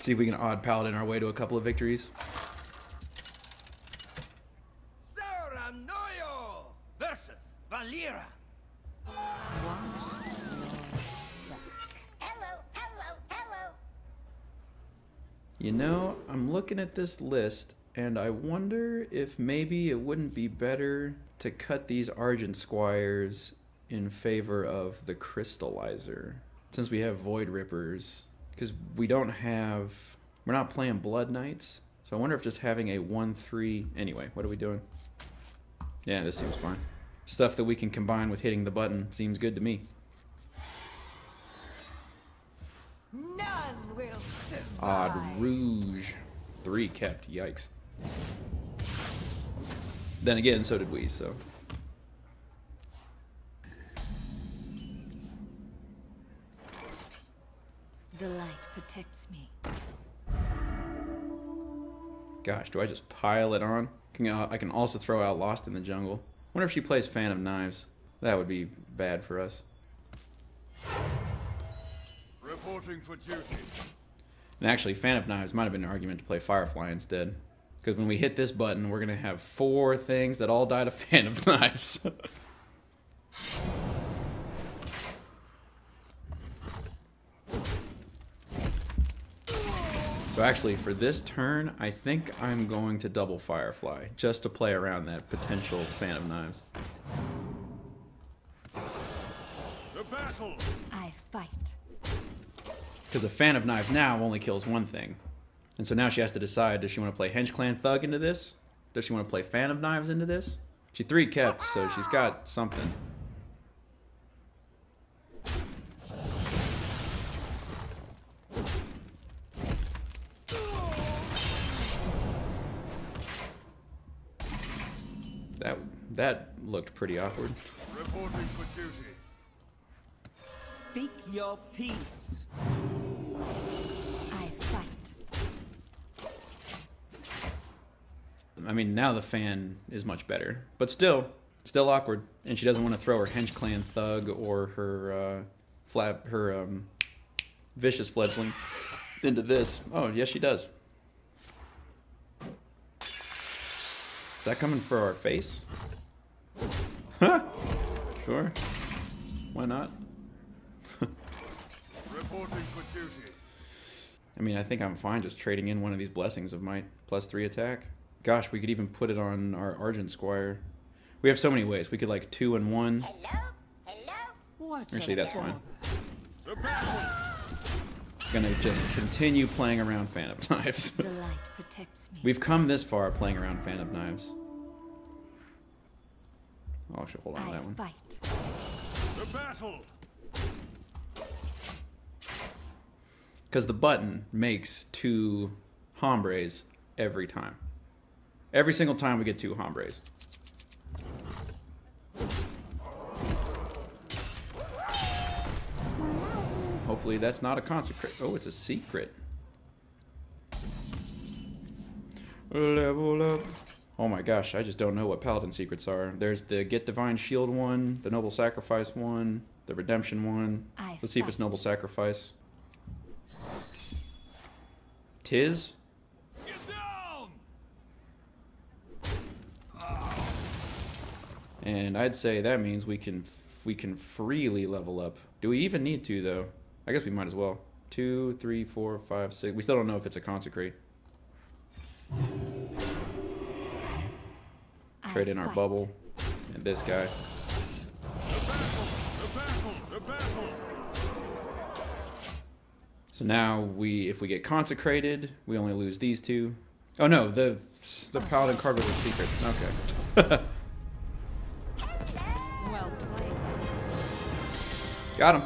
See if we can odd paladin our way to a couple of victories. Sauranoyo versus Valeera. Hello, hello, hello. You know, I'm looking at this list and I wonder if maybe it wouldn't be better to cut these Argent Squires in favor of the Crystallizer. Since we have Void Rippers. Because we don't have. We're not playing Blood Knights. So I wonder if just having a 1 3. Anyway, what are we doing? Yeah, this seems fine. Stuff that we can combine with hitting the button seems good to me. None will survive. Odd Rogue. Three kept. Yikes. Then again, so did we, so. The light protects me. Gosh, do I just pile it on? Can, uh, I can also throw out Lost in the Jungle. Wonder if she plays Fan of Knives. That would be bad for us. Reporting for duty. And actually, Fan of Knives might have been an argument to play Firefly instead. Because when we hit this button, we're going to have four things that all die to Fan of Knives. so actually, for this turn, I think I'm going to double Firefly, just to play around that potential Fan of Knives. The battle. I fight. Because a Fan of Knives now only kills one thing. And so now she has to decide, does she want to play Hench Clan Thug into this? Does she want to play Fan of Knives into this? She three kept, so she's got something. That that looked pretty awkward. Reporting for duty. Speak your peace. I fight. I mean, now the fan is much better, but still, still awkward. And she doesn't want to throw her hench clan thug or her uh, flap, her um, vicious fledgling into this. Oh, yes, she does. Is that coming for our face? Huh? Sure. Why not? Reporting for duty. I mean, I think I'm fine just trading in one of these blessings of my plus three attack. Gosh, we could even put it on our Argent Squire. We have so many ways. We could like two and one. Hello, hello. What Actually, that's fine. The battle. Gonna just continue playing around Fan of Knives. The light protects me. We've come this far playing around Fan of Knives. Oh, I should hold on to that one. fight. The battle. Because the button makes two hombres every time. Every single time we get two hombres. Hopefully that's not a consecrate. Oh, it's a secret. Level up. Oh my gosh, I just don't know what paladin secrets are. There's the get divine shield one, the noble sacrifice one, the redemption one. I Let's see if it's noble sacrifice. Tis? Get down. And I'd say that means we can f- we can freely level up. Do we even need to though? I guess we might as well. Two, three, four, five, six. We still don't know if it's a consecrate. Trade in our bubble and this guy. So now we, if we get consecrated, we only lose these two. Oh no, the the paladin card was a secret. Okay, Hello. Well played. got him.